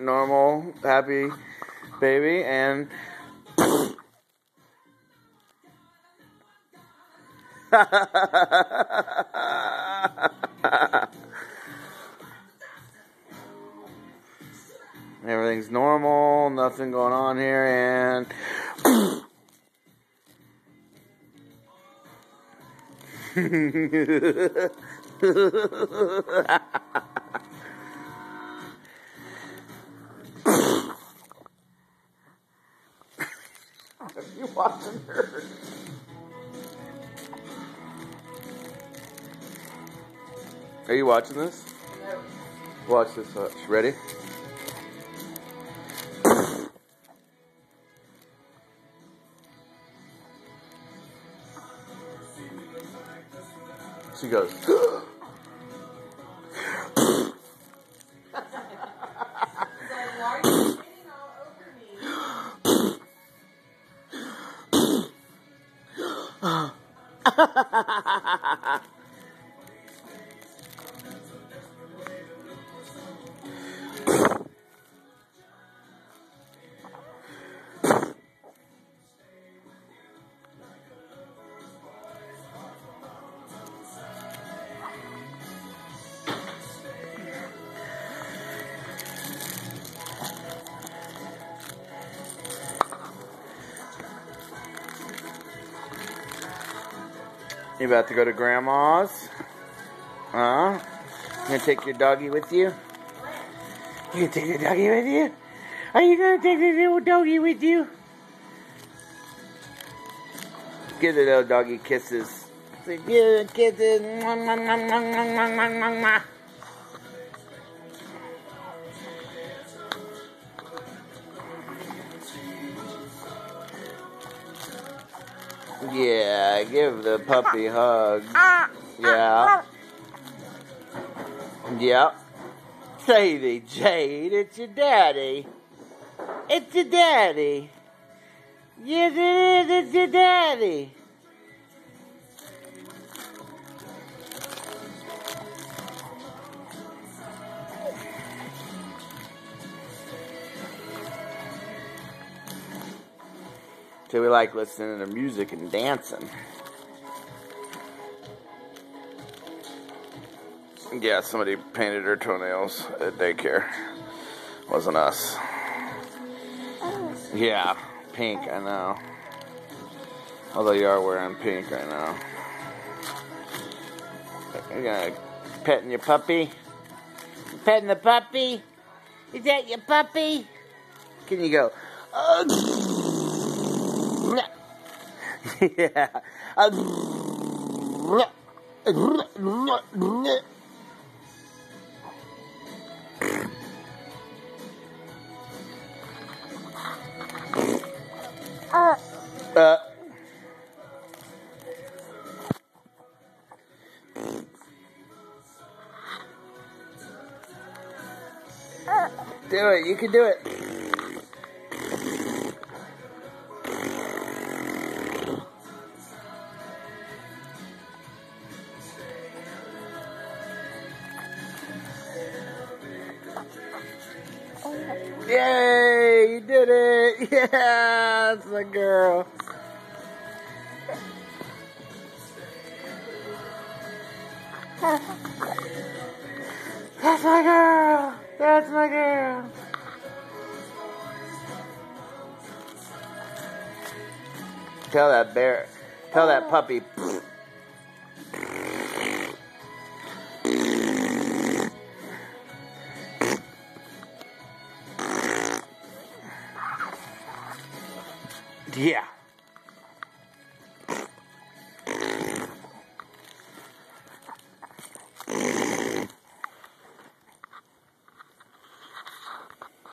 Normal, happy baby, and. Everything's normal, nothing going on here, and. you watching her? Are you watching this? Watch this. Watch. Ready? She goes. Ah. You about to go to grandma's? Huh? You gonna take your doggy with you? You gonna take your doggy with you? Are you gonna take the little doggy with you? Give the little doggy kisses. Give kisses. Yeah, give the puppy hugs. Yeah. Yep. Sadie Jade, it's your daddy. It's your daddy. Yes, it is. It's your daddy. So we like listening to music and dancing. Yeah, somebody painted her toenails at daycare. Wasn't us. Yeah, pink, I know. Although you are wearing pink right now. Gonna petting your puppy? Petting the puppy? Is that your puppy? Can you go? "Ugh." Yeah. Uh, Uh. do it. You can do it. Yay! You did it! Yeah, that's my girl. That's my girl. That's my girl. Tell that bear. Tell that puppy. Yeah.